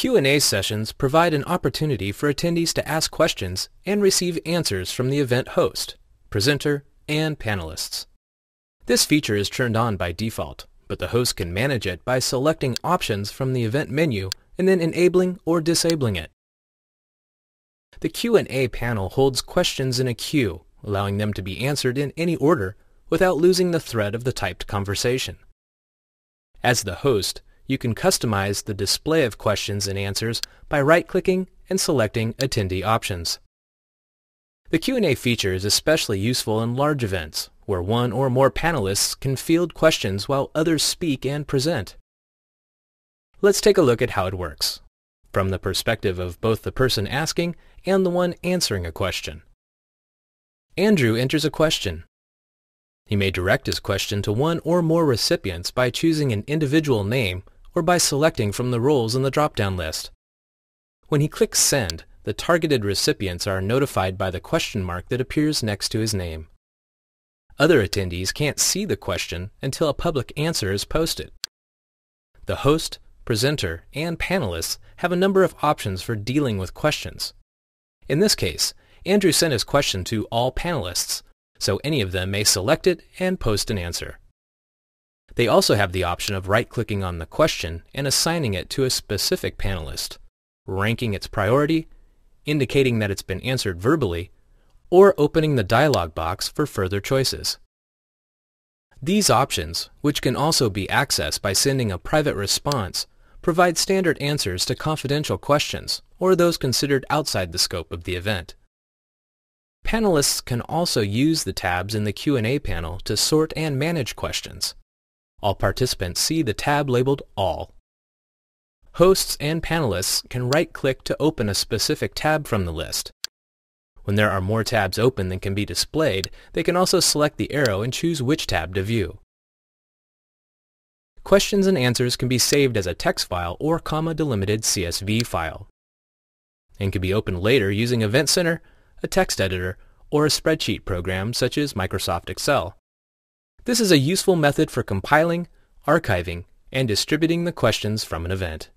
Q&A sessions provide an opportunity for attendees to ask questions and receive answers from the event host, presenter, and panelists. This feature is turned on by default, but the host can manage it by selecting options from the event menu and then enabling or disabling it. The Q&A panel holds questions in a queue, allowing them to be answered in any order without losing the thread of the typed conversation. As the host, you can customize the display of questions and answers by right-clicking and selecting Attendee Options. The Q&A feature is especially useful in large events, where one or more panelists can field questions while others speak and present. Let's take a look at how it works, from the perspective of both the person asking and the one answering a question. Andrew enters a question. He may direct his question to one or more recipients by choosing an individual name or by selecting from the roles in the drop-down list. When he clicks Send, the targeted recipients are notified by the question mark that appears next to his name. Other attendees can't see the question until a public answer is posted. The host, presenter, and panelists have a number of options for dealing with questions. In this case, Andrew sent his question to all panelists, so any of them may select it and post an answer. They also have the option of right-clicking on the question and assigning it to a specific panelist, ranking its priority, indicating that it's been answered verbally, or opening the dialog box for further choices. These options, which can also be accessed by sending a private response, provide standard answers to confidential questions or those considered outside the scope of the event. Panelists can also use the tabs in the Q&A panel to sort and manage questions. All participants see the tab labeled All. Hosts and panelists can right-click to open a specific tab from the list. When there are more tabs open than can be displayed, they can also select the arrow and choose which tab to view. Questions and answers can be saved as a text file or comma-delimited CSV file, and can be opened later using Event Center, a text editor, or a spreadsheet program such as Microsoft Excel. This is a useful method for compiling, archiving, and distributing the questions from an event.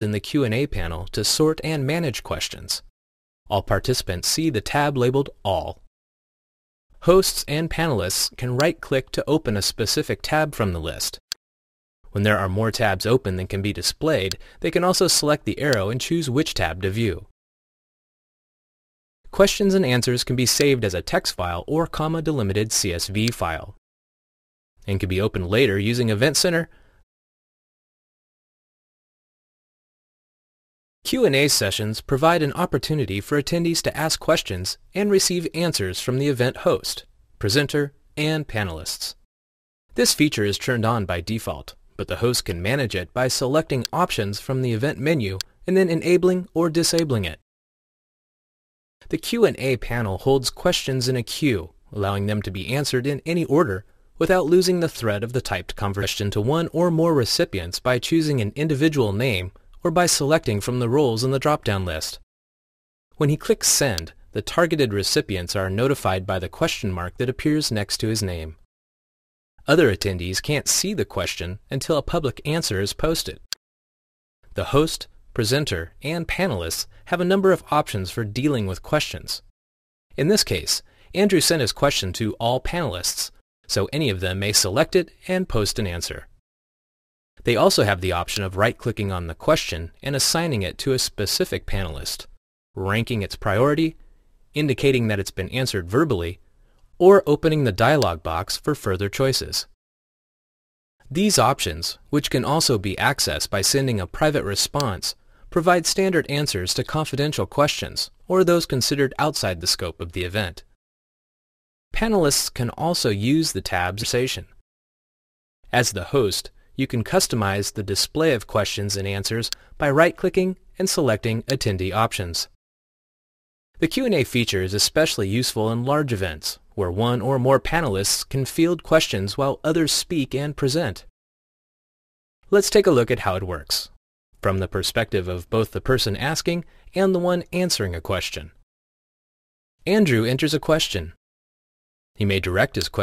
in the Q&A panel to sort and manage questions. All participants see the tab labeled All. Hosts and panelists can right-click to open a specific tab from the list. When there are more tabs open than can be displayed, they can also select the arrow and choose which tab to view. Questions and answers can be saved as a text file or comma-delimited CSV file, and can be opened later using Event Center, Q&A sessions provide an opportunity for attendees to ask questions and receive answers from the event host, presenter, and panelists. This feature is turned on by default but the host can manage it by selecting options from the event menu and then enabling or disabling it. The Q&A panel holds questions in a queue, allowing them to be answered in any order without losing the thread of the typed conversation to one or more recipients by choosing an individual name or by selecting from the roles in the drop-down list. When he clicks Send, the targeted recipients are notified by the question mark that appears next to his name. Other attendees can't see the question until a public answer is posted. The host, presenter, and panelists have a number of options for dealing with questions. In this case, Andrew sent his question to all panelists, so any of them may select it and post an answer. They also have the option of right-clicking on the question and assigning it to a specific panelist, ranking its priority, indicating that it's been answered verbally, or opening the dialog box for further choices. These options, which can also be accessed by sending a private response, provide standard answers to confidential questions or those considered outside the scope of the event. Panelists can also use the tabs conversation. As the host, you can customize the display of questions and answers by right-clicking and selecting Attendee Options. The Q&A feature is especially useful in large events where one or more panelists can field questions while others speak and present. Let's take a look at how it works, from the perspective of both the person asking and the one answering a question. Andrew enters a question. He may direct his question